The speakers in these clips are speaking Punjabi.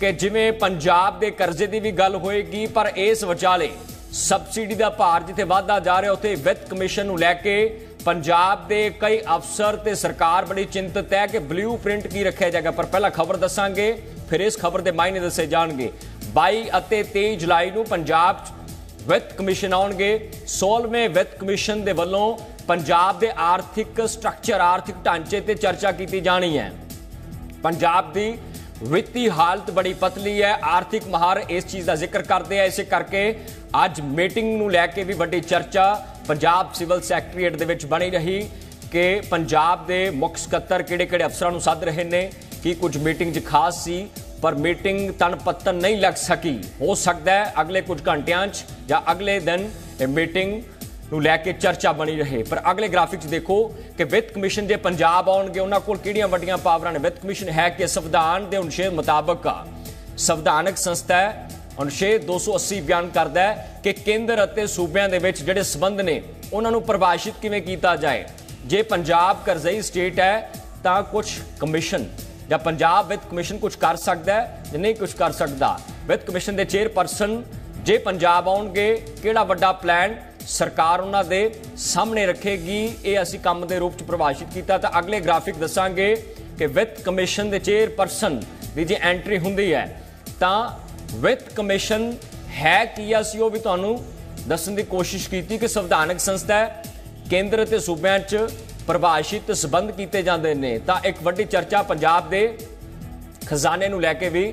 ਕਿ ਜਿਵੇਂ ਪੰਜਾਬ ਦੇ ਕਰਜ਼ੇ ਦੀ ਵੀ ਗੱਲ ਹੋਏਗੀ, ਪਰ ਇਸ ਵਿਚਾਲੇ ਸਬਸਿਡੀ ਦਾ ਭਾਰ ਜਿੱਥੇ ਵਾਧਾ ਜਾ ਰਿਹਾ, ਉੱਥੇ ਵਿੱਤ ਕਮਿਸ਼ਨ ਨੂੰ ਲੈ ਕੇ ਪੰਜਾਬ ਦੇ ਕਈ ਅਫਸਰ ਤੇ ਸਰਕਾਰ ਬੜੀ ਚਿੰਤਤ ਹੈ ਕਿ ਬਲੂ ਪ੍ਰਿੰਟ ਕੀ ਰੱਖਿਆ ਜਾਏਗਾ। ਪਰ ਪਹਿਲਾਂ ਖਬਰ ਦੱਸਾਂਗੇ, ਫਿਰ ਇਸ ਖਬਰ ਦੇ ਮਾਇਨੇ ਦੱਸੇ ਜਾਣਗੇ। 22 ਅਤੇ 23 ਜੁਲਾਈ ਨੂੰ ਪੰਜਾਬ 'ਚ ਵਿੱਤ ਕਮਿਸ਼ਨ ਆਉਣਗੇ। 16ਵੇਂ ਵਿੱਤ ਕਮਿਸ਼ਨ ਦੇ ਵੱਲੋਂ ਪੰਜਾਬ ਦੇ ਆਰਥਿਕ ਸਟਰਕਚਰ, ਆਰਥਿਕ ਢਾਂਚੇ ਤੇ ਚਰਚਾ ਕੀਤੀ ਜਾਣੀ ਹੈ। ਪੰਜਾਬ ਦੀ ਵਿੱਤੀ ਹਾਲਤ ਬੜੀ ਪਤਲੀ ਹੈ। ਆਰਥਿਕ ਮਹਾਰ ਇਸ ਚੀਜ਼ ਦਾ ਜ਼ਿਕਰ ਕਰਦੇ ਆ। ਇਸੇ ਕਰਕੇ ਅੱਜ ਮੀਟਿੰਗ ਨੂੰ ਲੈ ਕੇ ਵੀ ਵੱਡੀ ਚਰਚਾ ਪੰਜਾਬ ਸਿਵਲ ਸੈਕਟਰੀਏਟ ਦੇ ਵਿੱਚ ਬਣੀ ਰਹੀ ਕਿ ਪੰਜਾਬ ਦੇ ਮੁੱਖ ਸਕੱਤਰ ਕਿਹੜੇ-ਕਿਹੜੇ ਅਫਸਰਾਂ ਨੂੰ ਸੱਦ ਰਹੇ ਨੇ, ਕੀ ਕੁਝ ਮੀਟਿੰਗ 'ਚ ਖਾਸ ਸੀ, ਪਰ ਮੀਟਿੰਗ ਤਨ ਪੱਤਨ ਨਹੀਂ ਲੱਗ ਸਕੀ। ਹੋ ਸਕਦਾ ਹੈ ਅਗਲੇ ਕੁਝ ਘੰਟਿਆਂ 'ਚ ਜਾਂ ਅਗਲੇ ਦਿਨ ਇਹ ਮੀਟਿੰਗ ਨੂੰ ਲੈ ਕੇ ਚਰਚਾ ਬਣੀ ਰਹੇ। ਪਰ ਅਗਲੇ ਗ੍ਰਾਫਿਕ 'ਚ ਦੇਖੋ ਕਿ ਵਿੱਤ ਕਮਿਸ਼ਨ ਜੇ ਪੰਜਾਬ ਆਉਣਗੇ, ਉਹਨਾਂ ਕੋਲ ਕਿਹੜੀਆਂ ਵੱਡੀਆਂ ਪਾਵਰਾਂ ਨੇ? ਵਿੱਤ ਕਮਿਸ਼ਨ ਹੈ ਕਿ ਸੰਵਿਧਾਨ ਦੇ ਅਨੁਛੇਦ ਮੁਤਾਬਕ ਸੰਵਿਧਾਨਕ ਸੰਸਥਾ ਹੈ, ਅਨੁਛੇਦ 280 ਬਿਆਨ ਕਰਦਾ ਹੈ ਕਿ ਕੇਂਦਰ ਅਤੇ ਸੂਬਿਆਂ ਦੇ ਵਿੱਚ ਜਿਹੜੇ ਸਬੰਧ ਨੇ, ਉਹਨਾਂ ਨੂੰ ਪਰਿਭਾਸ਼ਿਤ ਕਿਵੇਂ ਕੀਤਾ ਜਾਏ? ਜੇ ਪੰਜਾਬ ਕਰਜ਼ਈ ਸਟੇਟ ਹੈ, ਤਾਂ ਕੁਝ ਕਮਿਸ਼ਨ ਜਾਂ ਪੰਜਾਬ ਵਿੱਤ ਕਮਿਸ਼ਨ ਕੁਝ ਕਰ ਸਕਦਾ ਹੈ, ਜਾਂ ਨਹੀਂ ਕੁਝ ਕਰ ਸਕਦਾ। ਵਿੱਤ ਕਮਿਸ਼ਨ ਦੇ ਚੇਅਰਪਰਸਨ ਜੇ ਪੰਜਾਬ ਆਉਣਗੇ, ਕਿਹੜਾ ਵੱਡਾ ਪਲਾਨ ਸਰਕਾਰ ਉਹਨਾਂ ਦੇ ਸਾਹਮਣੇ ਰੱਖੇਗੀ। ਇਹ ਅਸੀਂ ਕੰਮ ਦੇ ਰੂਪ ਚ ਪਰਿਭਾਸ਼ਿਤ ਕੀਤਾ ਤਾਂ ਅਗਲੇ ਗ੍ਰਾਫਿਕ ਦੱਸਾਂਗੇ ਕਿ ਵਿੱਤ ਕਮਿਸ਼ਨ ਦੇ ਚੇਅਰਪਰਸਨ ਦੀ ਜੇ ਐਂਟਰੀ ਹੁੰਦੀ ਹੈ, ਤਾਂ ਵਿੱਤ ਕਮਿਸ਼ਨ ਹੈ ਕੀ ਅਸੀਂ ਉਹ ਵੀ ਤੁਹਾਨੂੰ ਦੱਸਣ ਦੀ ਕੋਸ਼ਿਸ਼ ਕੀਤੀ ਕਿ ਸੰਵਿਧਾਨਕ ਸੰਸਥਾ ਹੈ, ਕੇਂਦਰ ਅਤੇ ਸੂਬਿਆਂ 'ਚ ਪ੍ਰਭਾਸ਼ਿਤ ਸਬੰਧ ਕੀਤੇ ਜਾਂਦੇ ਨੇ। ਤਾਂ ਇੱਕ ਵੱਡੀ ਚਰਚਾ ਪੰਜਾਬ ਦੇ ਖਜ਼ਾਨੇ ਨੂੰ ਲੈ ਕੇ ਵੀ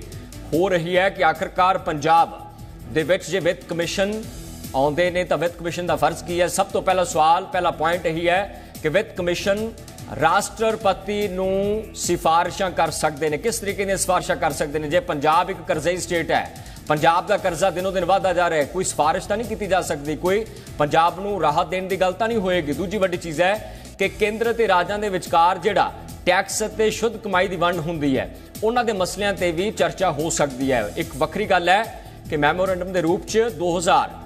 ਹੋ ਰਹੀ ਹੈ ਕਿ ਆਖਰਕਾਰ ਪੰਜਾਬ ਦੇ ਵਿੱਚ ਜੇ ਵਿੱਤ ਕਮਿਸ਼ਨ ਆਉਂਦੇ ਨੇ ਤਾਂ ਵਿੱਤ ਕਮਿਸ਼ਨ ਦਾ ਫਰਜ਼ ਕੀ ਹੈ? ਸਭ ਤੋਂ ਪਹਿਲਾ ਸਵਾਲ, ਪਹਿਲਾ ਪੁਆਇੰਟ ਇਹੀ ਹੈ ਕਿ ਵਿੱਤ ਕਮਿਸ਼ਨ ਰਾਸ਼ਟਰਪਤੀ ਨੂੰ ਸਿਫਾਰਿਸ਼ਾਂ ਕਰ ਸਕਦੇ ਨੇ। ਕਿਸ ਤਰੀਕੇ ਦੀਆਂ ਸਿਫਾਰਿਸ਼ਾਂ ਕਰ ਸਕਦੇ ਨੇ? ਜੇ ਪੰਜਾਬ ਇੱਕ ਕਰਜ਼ਈ ਸਟੇਟ ਹੈ, ਪੰਜਾਬ ਦਾ ਕਰਜ਼ਾ ਦਿਨੋ ਦਿਨ ਵਧਦਾ ਜਾ ਰਿਹਾ ਹੈ, ਕੋਈ ਸਿਫਾਰਿਸ਼ ਤਾਂ ਨਹੀਂ ਕੀਤੀ ਜਾ ਸਕਦੀ? ਕੋਈ ਪੰਜਾਬ ਨੂੰ ਰਾਹਤ ਦੇਣ ਦੀ ਗੱਲ ਤਾਂ ਨਹੀਂ ਹੋਏਗੀ? ਦੂਜੀ ਵੱਡੀ ਚੀਜ਼ ਹੈ ਕਿ ਕੇਂਦਰ ਤੇ ਰਾਜਾਂ ਦੇ ਵਿਚਕਾਰ ਜਿਹੜਾ ਟੈਕਸ ਅਤੇ ਸ਼ੁੱਧ ਕਮਾਈ ਦੀ ਵੰਡ ਹੁੰਦੀ ਹੈ, ਉਹਨਾਂ ਦੇ ਮਸਲਿਆਂ ਤੇ ਵੀ ਚਰਚਾ ਹੋ ਸਕਦੀ ਹੈ। ਇੱਕ ਵੱਖਰੀ ਗੱਲ ਹੈ ਕਿ ਮੈਮੋਰੈਂਡਮ ਦੇ ਰੂਪ 'ਚ 2000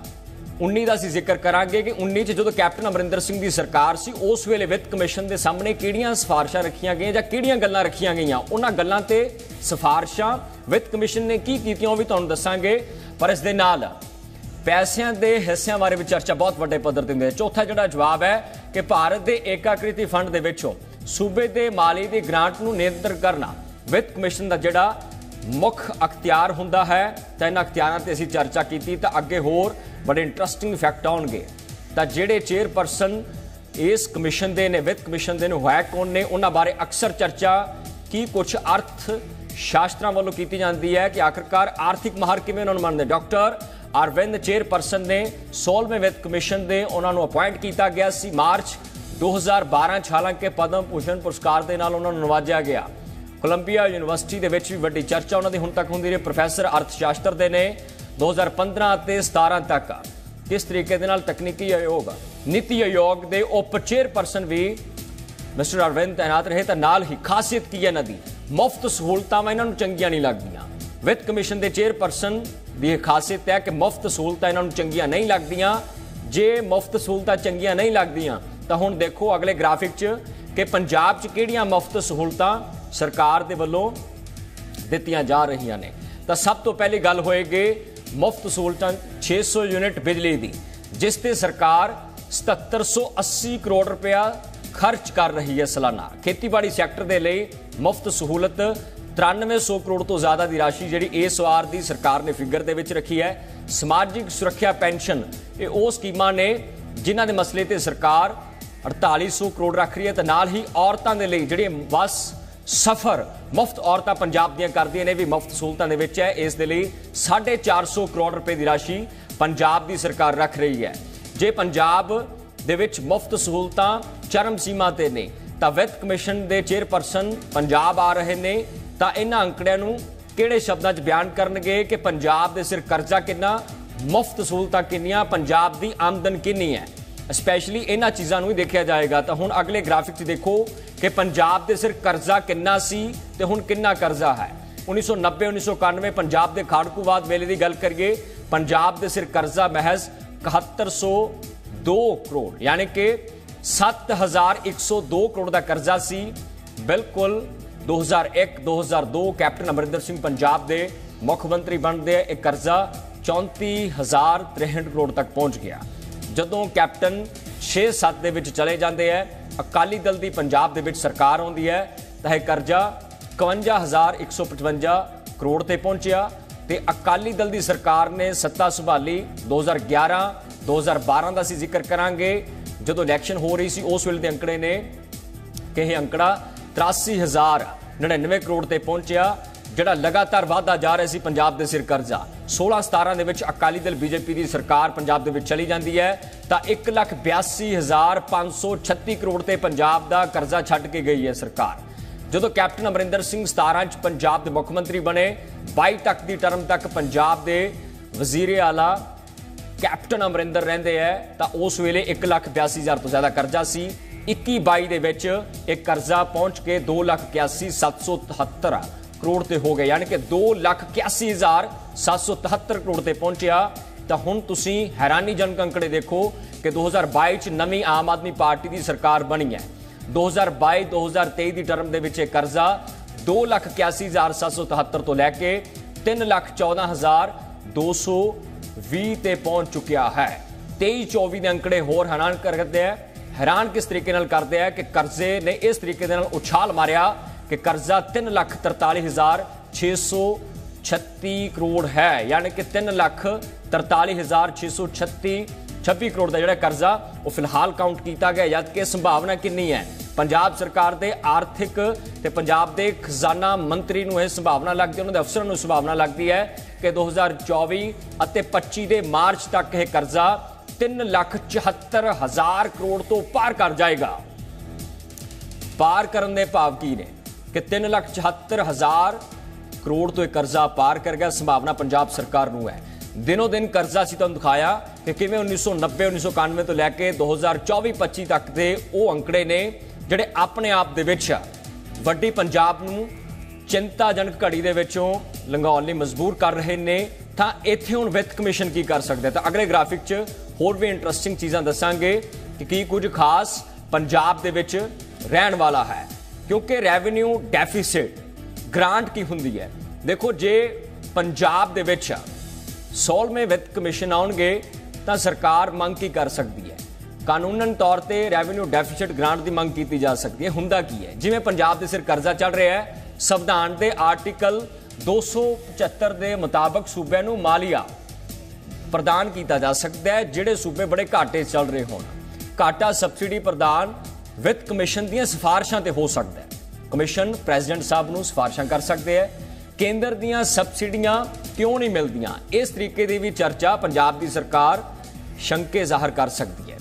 19 ਦਾ ਅਸੀਂ ਜ਼ਿਕਰ ਕਰਾਂਗੇ ਕਿ 19 ਚ ਜਦੋਂ ਕੈਪਟਨ ਅਮਰਿੰਦਰ ਸਿੰਘ ਦੀ ਸਰਕਾਰ ਸੀ, ਉਸ ਵੇਲੇ ਵਿੱਤ ਕਮਿਸ਼ਨ ਦੇ ਸਾਹਮਣੇ ਕਿਹੜੀਆਂ ਸਿਫਾਰਸ਼ਾਂ ਰੱਖੀਆਂ ਗਈਆਂ ਜਾਂ ਕਿਹੜੀਆਂ ਗੱਲਾਂ ਰੱਖੀਆਂ ਗਈਆਂ? ਉਹਨਾਂ ਗੱਲਾਂ ਤੇ ਸਿਫਾਰਸ਼ਾਂ ਵਿੱਤ ਕਮਿਸ਼ਨ ਨੇ ਕੀ ਕੀਤੀਆਂ ਉਹ ਵੀ ਤੁਹਾਨੂੰ ਦੱਸਾਂਗੇ। ਪਰ ਇਸ ਦੇ ਨਾਲ ਪੈਸਿਆਂ ਦੇ ਹਿੱਸਿਆਂ ਬਾਰੇ ਵੀ ਚਰਚਾ ਬਹੁਤ ਵੱਡੇ ਪੱਧਰ ਤੇ ਹੁੰਦੀ ਹੈ। ਚੌਥਾ ਜਿਹੜਾ ਜਵਾਬ ਹੈ ਕਿ ਭਾਰਤ ਦੇ ਏਕਾਕ੍ਰਿਤੀ ਫੰਡ ਦੇ ਵਿੱਚੋਂ ਸੂਬੇ ਦੇ ਮਾਲੀ ਦੀ ਗ੍ਰਾਂਟ ਨੂੰ ਨਿਯੰਤਰਣ ਕਰਨਾ ਵਿੱਤ ਕਮਿਸ਼ਨ ਦਾ ਜਿਹੜਾ ਮੁੱਖ ਅਖਤਿਆਰ ਹੁੰਦਾ ਹੈ। ਤਾਂ ਇਹਨਾਂ ਅਖਤਿਆਰਾਂ ਤੇ ਅਸੀਂ ਚਰਚਾ ਕੀਤੀ ਤਾਂ ਅੱਗੇ ਹੋਰ ਬੜੇ ਇੰਟਰਸਟਿੰਗ ਫੈਕਟ ਆਉਣਗੇ। ਤਾਂ ਜਿਹੜੇ ਚੇਅਰਪਰਸਨ ਇਸ ਕਮਿਸ਼ਨ ਦੇ ਨੇ, ਵਿੱਤ ਕਮਿਸ਼ਨ ਦੇ ਨੂੰ ਹੈ ਕੌਣ ਨੇ? ਉਹਨਾਂ ਬਾਰੇ ਅਕਸਰ ਚਰਚਾ ਕੀ ਕੁਝ ਅਰਥ ਸ਼ਾਸਤਰਾਂ ਵੱਲੋਂ ਕੀਤੀ ਜਾਂਦੀ ਹੈ ਕਿ ਆਖਰਕਾਰ ਆਰਥਿਕ ਮਹਾਰ ਕਿਵੇਂ ਉਹਨਾਂ ਨੂੰ ਮੰਨਦੇ? ਡਾਕਟਰ ਅਰਵਿੰਦ ਚੇਅਰਪਰਸਨ ਨੇ 16ਵੇਂ ਵਿੱਤ ਕਮਿਸ਼ਨ ਦੇ ਉਹਨਾਂ ਨੂੰ ਅਪਾਇੰਟ ਕੀਤਾ ਗਿਆ ਸੀ। ਮਾਰਚ 2012 ਚ ਹਾਲਾਂਕਿ ਪਦਮ ਭੂਸ਼ਣ ਪੁਰਸਕਾਰ ਦੇ ਨਾਲ ਉਹਨਾਂ ਨੂੰ ਨਵਾਜਿਆ ਗਿਆ। ਕੋਲੰਬੀਆ ਯੂਨੀਵਰਸਿਟੀ ਦੇ ਵਿੱਚ ਵੀ ਵੱਡੀ ਚਰਚਾ ਉਹਨਾਂ ਦੀ ਹੁਣ ਤੱਕ ਹੁੰਦੀ ਰਹੀ। ਪ੍ਰੋਫੈਸਰ ਅਰਥ ਸ਼ਾਸਤਰ ਦੇ ਨੇ 2015 ਅਤੇ 17 ਤੱਕ। ਕਿਸ ਤਰੀਕੇ ਦੇ ਨਾਲ ਤਕਨੀਕੀ ਆਯੋਗ, ਨੀਤੀ ਆਯੋਗ ਦੇ ਉਪ ਚੇਅਰਪਰਸਨ ਵੀ ਮਿਸਟਰ ਅਰਵਿੰਦ ਤੈਨਾਤ ਰਹੇ ਤਾਂ ਨਾਲ ਹੀ ਖਾਸੀਅਤ ਕੀ ਹੈ ਇਹਨਾਂ ਦੀ? ਮੁਫਤ ਸਹੂਲਤਾਂ ਇਹਨਾਂ ਨੂੰ ਚੰਗੀਆਂ ਨਹੀਂ ਲੱਗਦੀਆਂ। ਵਿੱਤ ਕਮਿਸ਼ਨ ਦੇ ਚੇਅਰਪਰਸਨ ਦੀ ਇਹ ਖਾਸੀਅਤ ਹੈ ਕਿ ਮੁਫਤ ਸਹੂਲਤਾਂ ਇਹਨਾਂ ਨੂੰ ਚੰਗੀਆਂ ਨਹੀਂ ਲੱਗਦੀਆਂ। ਜੇ ਮੁਫਤ ਸਹੂਲਤਾਂ ਚੰਗੀਆਂ ਨਹੀਂ ਲੱਗਦੀਆਂ, ਤਾਂ ਹੁਣ ਦੇਖੋ ਅਗਲੇ ਗ੍ਰਾਫਿਕ 'ਚ ਕਿ ਪੰਜਾਬ 'ਚ ਕਿਹੜੀਆਂ ਮੁਫਤ ਸਹੂਲਤਾਂ ਸਰਕਾਰ ਦੇ ਵੱਲੋਂ ਦਿੱਤੀਆਂ ਜਾ ਰਹੀਆਂ ਨੇ। ਤਾਂ ਸਭ ਤੋਂ ਪਹਿਲੀ ਗੱਲ ਹੋਏਗੀ ਮੁਫਤ ਸਹੂਲਤਾਂ 600 ਯੂਨਿਟ ਬਿਜਲੀ ਦੀ, ਜਿਸ ਤੇ ਸਰਕਾਰ 7780 ਕਰੋੜ ਰੁਪਇਆ ਖਰਚ ਕਰ ਰਹੀ ਹੈ ਸਾਲਾਨਾ। ਖੇਤੀਬਾੜੀ ਸੈਕਟਰ ਦੇ ਲਈ ਮੁਫਤ ਸਹੂਲਤ 9300 ਕਰੋੜ ਤੋਂ ਜ਼ਿਆਦਾ ਦੀ ਰਾਸ਼ੀ ਜਿਹੜੀ ਇਸ ਵਾਰ ਦੀ ਸਰਕਾਰ ਨੇ ਫਿਗਰ ਦੇ ਵਿੱਚ ਰੱਖੀ ਹੈ। ਸਮਾਜਿਕ ਸੁਰੱਖਿਆ ਪੈਨਸ਼ਨ, ਇਹ ਉਹ ਸਕੀਮਾਂ ਨੇ ਜਿਨ੍ਹਾਂ ਦੇ ਮਸਲੇ ਤੇ ਸਰਕਾਰ 4800 ਕਰੋੜ ਰੱਖ ਰਹੀ ਹੈ ਤੇ ਨਾਲ ਹੀ ਔਰਤਾਂ ਦੇ ਲਈ ਜਿਹੜੇ ਬਸ ਸਫਰ ਮੁਫਤ ਔਰਤਾਂ ਪੰਜਾਬ ਦੀਆਂ ਕਰਦੀਆਂ ਨੇ, ਵੀ ਮੁਫਤ ਸਹੂਲਤਾਂ ਦੇ ਵਿੱਚ ਹੈ। ਇਸ ਦੇ ਲਈ 450 ਕਰੋੜ ਰੁਪਏ ਦੀ ਰਾਸ਼ੀ ਪੰਜਾਬ ਦੀ ਸਰਕਾਰ ਰੱਖ ਰਹੀ ਹੈ। ਜੇ ਪੰਜਾਬ ਦੇ ਵਿੱਚ ਮੁਫਤ ਸਹੂਲਤਾਂ ਚਰਮ ਸੀਮਾ ਤੇ ਨੇ, ਤਾਂ ਵਿੱਤ ਕਮਿਸ਼ਨ ਦੇ ਚੇਅਰਪਰਸਨ ਪੰਜਾਬ ਆ ਰਹੇ ਨੇ। ਤਾਂ ਇਹਨਾਂ ਅੰਕੜਿਆਂ ਨੂੰ ਕਿਹੜੇ ਸ਼ਬਦਾਂ 'ਚ ਬਿਆਨ ਕਰਨਗੇ ਕਿ ਪੰਜਾਬ ਦੇ ਸਿਰ ਕਰਜ਼ਾ ਕਿੰਨਾ, ਮੁਫਤ ਸਹੂਲਤਾਂ ਕਿੰਨੀਆਂ, ਪੰਜਾਬ ਦੀ ਆਮਦਨ ਕਿੰਨੀ ਹੈ? ਸਪੈਸ਼ਲੀ ਇਹਨਾਂ ਚੀਜ਼ਾਂ ਨੂੰ ਹੀ ਦੇਖਿਆ ਜਾਏਗਾ, ਤਾਂ ਹੁਣ ਅਗਲੇ ਗ੍ਰਾਫਿਕ 'ਚ ਦੇਖੋ ਕਿ ਪੰਜਾਬ ਦੇ ਸਿਰ ਕਰਜ਼ਾ ਕਿੰਨਾ ਸੀ ਤੇ ਹੁਣ ਕਿੰਨਾ ਕਰਜ਼ਾ ਹੈ। 1990 1991 ਪੰਜਾਬ ਦੇ ਖਾੜਕੂਵਾਦ ਵੇਲੇ ਦੀ ਗੱਲ ਕਰੀਏ, ਪੰਜਾਬ ਦੇ ਸਿਰ ਕਰਜ਼ਾ ਮਹਿਜ਼ 7102 ਕਰੋੜ, ਯਾਨੀ ਕਿ 7102 ਕਰੋੜ ਦਾ ਕਰਜ਼ਾ ਸੀ। ਬਿਲਕੁਲ 2001 2002 ਕੈਪਟਨ ਅਮਰਿੰਦਰ ਸਿੰਘ ਪੰਜਾਬ ਦੇ ਮੁੱਖ ਮੰਤਰੀ ਬਣਦੇ ਇਹ ਕਰਜ਼ਾ 34063 ਕਰੋੜ ਤੱਕ ਪਹੁੰਚ ਗਿਆ। ਜਦੋਂ ਕੈਪਟਨ 6-7 ਦੇ ਵਿੱਚ ਚਲੇ ਜਾਂਦੇ ਹੈ ਅਕਾਲੀ ਦਲ ਦੀ ਪੰਜਾਬ ਦੇ ਵਿੱਚ ਸਰਕਾਰ ਆਉਂਦੀ ਹੈ ਤਾਂ ਇਹ ਕਰਜ਼ਾ 51155 ਕਰੋੜ ਤੇ ਪਹੁੰਚਿਆ ਤੇ ਅਕਾਲੀ ਦਲ ਦੀ ਸਰਕਾਰ ਨੇ ਸੱਤਾ ਸੰਭਾਲੀ 2011 2012 ਦਾ ਅਸੀਂ ਜ਼ਿਕਰ ਕਰਾਂਗੇ। ਜਦੋਂ ਇਲੈਕਸ਼ਨ ਹੋ ਰਹੀ ਸੀ, ਉਸ ਵੇਲੇ ਦੇ ਅੰਕੜੇ ਨੇ ਕਿ ਇਹ ਅੰਕੜਾ 83099 ਕਰੋੜ ਤੇ ਪਹੁੰਚਿਆ, ਜਿਹੜਾ ਲਗਾਤਾਰ ਵਾਧਾ ਜਾ ਰਿਹਾ ਸੀ ਪੰਜਾਬ ਦੇ ਸਿਰ ਕਰਜ਼ਾ। 16 17 ਦੇ ਵਿੱਚ ਅਕਾਲੀ ਦਲ ਬੀਜੇਪੀ ਦੀ ਸਰਕਾਰ ਪੰਜਾਬ ਦੇ ਵਿੱਚ ਚਲੀ ਜਾਂਦੀ ਹੈ, ਤਾਂ 182536 ਕਰੋੜ ਤੇ ਪੰਜਾਬ ਦਾ ਕਰਜ਼ਾ ਛੱਡ ਕੇ ਗਈ ਹੈ ਸਰਕਾਰ। ਜਦੋਂ ਕੈਪਟਨ ਅਮਰਿੰਦਰ ਸਿੰਘ 17 ਚ ਪੰਜਾਬ ਦੇ ਮੁੱਖ ਮੰਤਰੀ ਬਣੇ 22 ਤੱਕ ਦੀ ਟਰਮ ਤੱਕ ਪੰਜਾਬ ਦੇ ਵਜ਼ੀਰੇ ਆਲਾ ਕੈਪਟਨ ਅਮਰਿੰਦਰ ਰਹਿੰਦੇ ਹੈ, ਤਾਂ ਉਸ ਵੇਲੇ 182000 ਤੋਂ ਜ਼ਿਆਦਾ ਕਰਜ਼ਾ ਸੀ। 21 22 ਦੇ ਵਿੱਚ ਇਹ ਕਰਜ਼ਾ ਪਹੁੰਚ ਕੇ 281773 ਕਰੋੜ ਤੇ ਹੋ ਗਿਆ, ਯਾਨੀ ਕਿ 281773 ਕਰੋੜ ਤੇ ਪਹੁੰਚਿਆ, ਤਾਂ ਹੁਣ ਤੁਸੀਂ ਹੈਰਾਨੀਜਨਕ ਅੰਕੜੇ ਦੇਖੋ ਕਿ 2022 ਚ ਨਵੀਂ ਆਮ ਆਦਮੀ ਪਾਰਟੀ ਦੀ ਸਰਕਾਰ ਬਣੀ ਹੈ। 2022 2023 ਦੀ ਟਰਮ ਦੇ ਵਿੱਚ ਇਹ ਕਰਜ਼ਾ 281773 ਤੋਂ ਲੈ ਕੇ 314220 ਤੇ ਪਹੁੰਚ ਚੁੱਕਿਆ ਹੈ। 23 24 ਦੇ ਅੰਕੜੇ ਹੋਰ ਹੈਰਾਨ ਕਰਦੇ ਆ। ਹੈਰਾਨ ਕਿਸ ਤਰੀਕੇ ਨਾਲ ਕਰਦੇ ਆ ਕਿ ਕਰਜ਼ੇ ਨੇ ਇਸ ਤਰੀਕੇ ਦੇ ਨਾਲ ਉਛਾਲ ਮਾਰਿਆ ਕਿ ਕਰਜ਼ਾ 343636 ਕਰੋੜ ਹੈ, ਯਾਨੀ ਕਿ 343636 26 ਕਰੋੜ ਦਾ ਜਿਹੜਾ ਕਰਜ਼ਾ, ਉਹ ਫਿਲਹਾਲ ਕਾਊਂਟ ਕੀਤਾ ਗਿਆ, ਜਦ ਕਿ ਸੰਭਾਵਨਾ ਕਿੰਨੀ ਹੈ? ਪੰਜਾਬ ਸਰਕਾਰ ਦੇ ਆਰਥਿਕ ਤੇ ਪੰਜਾਬ ਦੇ ਖਜ਼ਾਨਾ ਮੰਤਰੀ ਨੂੰ ਇਹ ਸੰਭਾਵਨਾ ਲੱਗਦੀ ਹੈ, ਉਹਨਾਂ ਦੇ ਅਫਸਰਾਂ ਨੂੰ ਸੰਭਾਵਨਾ ਲੱਗਦੀ ਹੈ ਕਿ 2024 ਅਤੇ 25 ਦੇ ਮਾਰਚ ਤੱਕ ਇਹ ਕਰਜ਼ਾ 374000 ਕਰੋੜ ਤੋਂ ਪਾਰ ਕਰ ਜਾਏਗਾ। ਪਾਰ ਕਰਨ ਦੇ ਭਾਵ ਕੀ ਨੇ? ਕਿ 374000 ਕਰੋੜ ਤੋਂ ਇਹ ਕਰਜ਼ਾ ਪਾਰ ਕਰ ਗਿਆ, ਸੰਭਾਵਨਾ ਪੰਜਾਬ ਸਰਕਾਰ ਨੂੰ ਹੈ। ਦਿਨੋ ਦਿਨ ਕਰਜ਼ਾ ਸੀ ਤੁਹਾਨੂੰ ਦਿਖਾਇਆ ਕਿ ਕਿਵੇਂ 1990 1991 ਤੋਂ ਲੈ ਕੇ 2024-25 ਤੱਕ ਦੇ ਉਹ ਅੰਕੜੇ ਨੇ, ਜਿਹੜੇ ਆਪਣੇ ਆਪ ਦੇ ਵਿੱਚ ਵੱਡੀ ਪੰਜਾਬ ਨੂੰ ਚਿੰਤਾਜਨਕ ਘੜੀ ਦੇ ਵਿੱਚੋਂ ਲੰਘਾਉਣ ਲਈ ਮਜਬੂਰ ਕਰ ਰਹੇ ਨੇ। ਤਾਂ ਇੱਥੇ ਹੁਣ ਵਿੱਤ ਕਮਿਸ਼ਨ ਕੀ ਕਰ ਸਕਦਾ ਤਾਂ ਅਗਲੇ ਗ੍ਰਾਫਿਕ 'ਚ ਹੋਰ ਵੀ ਇੰਟਰਸਟਿੰਗ ਚੀਜ਼ਾਂ ਦੱਸਾਂਗੇ ਕਿ ਕੀ ਕੁਝ ਖਾਸ ਪੰਜਾਬ ਦੇ ਵਿੱਚ ਰਹਿਣ ਵਾਲਾ ਹੈ। ਕਿਉਂਕਿ ਰੈਵਨਿਊ ਡੈਫਿਸਿਟ ਗ੍ਰਾਂਟ ਕੀ ਹੁੰਦੀ ਹੈ? ਦੇਖੋ, ਜੇ ਪੰਜਾਬ ਦੇ ਵਿੱਚ 16ਵੇਂ ਵਿੱਤ ਕਮਿਸ਼ਨ ਆਉਣਗੇ, ਤਾਂ ਸਰਕਾਰ ਮੰਗ ਕੀ ਕਰ ਸਕਦੀ ਹੈ? ਕਾਨੂੰਨਨ ਤੌਰ ਤੇ ਰੈਵਨਿਊ ਡੈਫੀਸਿਟ ਗ੍ਰਾਂਟ ਦੀ ਮੰਗ ਕੀਤੀ ਜਾ ਸਕਦੀ ਹੈ। ਹੁੰਦਾ ਕੀ ਹੈ? ਜਿਵੇਂ ਪੰਜਾਬ ਦੇ ਸਿਰ ਕਰਜ਼ਾ ਚੱਲ ਰਿਹਾ ਹੈ, ਸੰਵਿਧਾਨ ਦੇ ਆਰਟੀਕਲ 275 ਦੇ ਮੁਤਾਬਕ ਸੂਬਿਆਂ ਨੂੰ ਮਾਲੀਆ ਪ੍ਰਦਾਨ ਕੀਤਾ ਜਾ ਸਕਦਾ ਹੈ, ਜਿਹੜੇ ਸੂਬੇ ਬੜੇ ਘਾਟੇ ਚੱਲ ਰਹੇ ਹੋਣ। ਘਾਟਾ ਸਬਸਿਡੀ ਪ੍ਰਦਾਨ ਵਿੱਤ ਕਮਿਸ਼ਨ ਦੀਆਂ ਸਿਫਾਰਸ਼ਾਂ ਤੇ ਹੋ ਸਕਦਾ ਹੈ। ਕਮਿਸ਼ਨ ਪ੍ਰੈਜ਼ੀਡੈਂਟ ਸਾਹਿਬ ਨੂੰ ਸਿਫਾਰਸ਼ਾਂ ਕਰ ਸਕਦੇ ਹੈ ਕੇਂਦਰ ਦੀਆਂ ਸਬਸਿਡੀਆਂ ਕਿਉਂ ਨਹੀਂ ਮਿਲਦੀਆਂ? ਇਸ ਤਰੀਕੇ ਦੀ ਵੀ ਚਰਚਾ ਪੰਜਾਬ ਦੀ ਸਰਕਾਰ ਸ਼ੰਕੇ ਜ਼ਾਹਰ ਕਰ ਸਕਦੀ ਹੈ।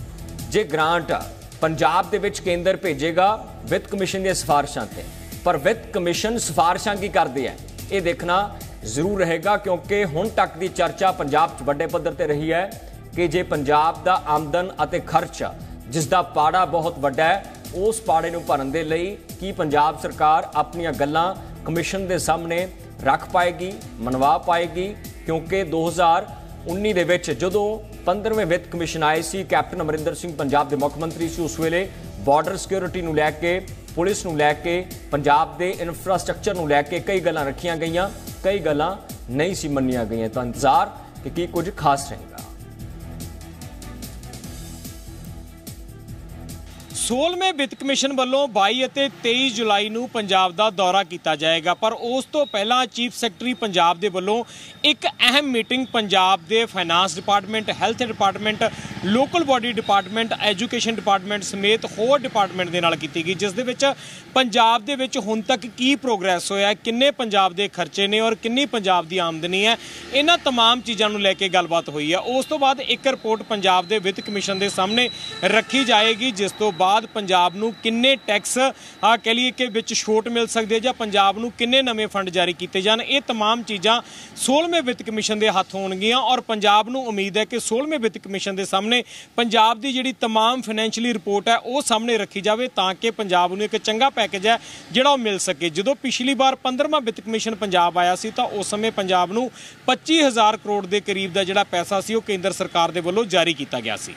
ਜੇ ਗ੍ਰਾਂਟ ਪੰਜਾਬ ਦੇ ਵਿੱਚ ਕੇਂਦਰ ਭੇਜੇਗਾ, ਵਿੱਤ ਕਮਿਸ਼ਨ ਦੀਆਂ ਸਿਫਾਰਸ਼ਾਂ ਤੇ। ਪਰ ਵਿੱਤ ਕਮਿਸ਼ਨ ਸਿਫਾਰਸ਼ਾਂ ਕੀ ਕਰਦੇ ਹੈ? ਇਹ ਦੇਖਣਾ ਜ਼ਰੂਰ ਰਹੇਗਾ ਕਿਉਂਕਿ ਹੁਣ ਤੱਕ ਦੀ ਚਰਚਾ ਪੰਜਾਬ 'ਚ ਵੱਡੇ ਪੱਧਰ ਤੇ ਰਹੀ ਹੈ ਕਿ ਜੇ ਪੰਜਾਬ ਦਾ ਆਮਦਨ ਅਤੇ ਖਰਚ ਜਿਸ ਦਾ ਪਾੜਾ ਬਹੁਤ ਵੱਡਾ ਹੈ, ਉਸ ਪਾੜੇ ਨੂੰ ਭਰਨ ਦੇ ਲਈ ਕੀ ਪੰਜਾਬ ਸਰਕਾਰ ਆਪਣੀਆਂ ਗੱਲਾਂ ਕਮਿਸ਼ਨ ਦੇ ਸਾਹਮਣੇ ਰੱਖ ਪਾਏਗੀ, ਮਨਵਾ ਪਾਏਗੀ, ਕਿਉਂਕਿ 2019 ਦੇ ਵਿੱਚ ਜਦੋਂ 15ਵੇਂ ਵਿੱਤ ਕਮਿਸ਼ਨ ਆਏ ਸੀ, ਕੈਪਟਨ ਅਮਰਿੰਦਰ ਸਿੰਘ ਪੰਜਾਬ ਦੇ ਮੁੱਖ ਮੰਤਰੀ ਸੀ, ਉਸ ਵੇਲੇ ਬਾਰਡਰ ਸਿਕਿਉਰਿਟੀ ਨੂੰ ਲੈ ਕੇ, ਪੁਲਿਸ ਨੂੰ ਲੈ ਕੇ, ਪੰਜਾਬ ਦੇ ਇਨਫਰਾਸਟ੍ਰਕਚਰ ਨੂੰ ਲੈ ਕੇ ਕਈ ਗੱਲਾਂ ਰੱਖੀਆਂ ਗਈਆਂ, ਕਈ ਗੱਲਾਂ ਨਹੀਂ ਸੀ ਮੰਨੀਆਂ ਗਈਆਂ। ਤਾਂ ਇੰਤਜ਼ਾਰ ਕਿ ਕੀ ਕੁਝ ਖਾਸ ਰਹੇਗਾ। 16ਵੇਂ ਵਿੱਤ ਕਮਿਸ਼ਨ ਵੱਲੋਂ 22 ਅਤੇ 23 ਜੁਲਾਈ ਨੂੰ ਪੰਜਾਬ ਦਾ ਦੌਰਾ ਕੀਤਾ ਜਾਏਗਾ ਪਰ ਉਸ ਤੋਂ ਪਹਿਲਾਂ ਚੀਫ ਸੈਕਟਰੀ ਪੰਜਾਬ ਦੇ ਵੱਲੋਂ ਇੱਕ ਅਹਿਮ ਮੀਟਿੰਗ ਪੰਜਾਬ ਦੇ finance department health department local body department education department ਸਮੇਤ ਹੋਰ ਡਿਪਾਰਟਮੈਂਟ ਦੇ ਨਾਲ ਕੀਤੀ ਗਈ ਜਿਸ ਦੇ ਵਿੱਚ ਪੰਜਾਬ ਦੇ ਵਿੱਚ ਹੁਣ ਤੱਕ ਕੀ ਪ੍ਰੋਗਰੈਸ ਹੋਇਆ ਕਿੰਨੇ ਪੰਜਾਬ ਦੇ ਖਰਚੇ ਨੇ ਔਰ ਕਿੰਨੀ ਪੰਜਾਬ ਦੀ ਆਮਦਨੀ ਹੈ ਇਹਨਾਂ तमाम ਚੀਜ਼ਾਂ ਨੂੰ ਲੈ ਕੇ ਗੱਲਬਾਤ ਹੋਈ ਹੈ ਉਸ ਤੋਂ ਬਾਅਦ ਇੱਕ ਰਿਪੋਰਟ ਪੰਜਾਬ ਦੇ ਵਿੱਤ ਕਮਿਸ਼ਨ ਦੇ ਸਾਹਮਣੇ ਰੱਖੀ ਜਾਏਗੀ ਜਿਸ ਤੋਂ ਬਾਅਦ ਪੰਜਾਬ ਨੂੰ ਕਿੰਨੇ ਟੈਕਸ ਆ ਕਹ ਲਈਏ ਕਿ ਵਿੱਚ ਛੋਟ ਮਿਲ ਸਕਦੀ ਹੈ ਜਾਂ ਪੰਜਾਬ ਨੂੰ ਕਿੰਨੇ ਨਵੇਂ ਫੰਡ ਜਾਰੀ ਕੀਤੇ ਜਾਣ ਇਹ तमाम ਚੀਜ਼ਾਂ 16ਵੇਂ ਵਿੱਤ ਕਮਿਸ਼ਨ ਦੇ ਹੱਥ ਹੋਣਗੀਆਂ ਔਰ ਪੰਜਾਬ ਨੂੰ ਉਮੀਦ ਹੈ ਕਿ 16ਵੇਂ ਵਿੱਤ ਕਮਿਸ਼ਨ ਦੇ ਸਾਹਮਣੇ ਪੰਜਾਬ ਦੀ ਜਿਹੜੀ तमाम ਫਾਈਨੈਂਸ਼ੀਅਲੀ ਰਿਪੋਰਟ ਹੈ ਉਹ ਸਾਹਮਣੇ ਰੱਖੀ ਜਾਵੇ ਤਾਂ ਕਿ ਪੰਜਾਬ ਨੂੰ ਇੱਕ ਚੰਗਾ ਪੈਕੇਜ ਹੈ ਜਿਹੜਾ ਉਹ ਮਿਲ ਸਕੇ ਜਦੋਂ ਪਿਛਲੀ ਵਾਰ 15ਵਾਂ ਵਿੱਤ ਕਮਿਸ਼ਨ ਪੰਜਾਬ ਆਇਆ ਸੀ ਤਾਂ ਉਸ ਸਮੇਂ ਪੰਜਾਬ ਨੂੰ 25000 ਕਰੋੜ ਦੇ ਕਰੀਬ ਦਾ ਜਿਹੜਾ ਪੈਸਾ ਸੀ ਉਹ ਕੇਂਦਰ ਸਰਕਾਰ ਦੇ ਵੱਲੋਂ ਜਾਰੀ ਕੀਤਾ ਗਿਆ ਸੀ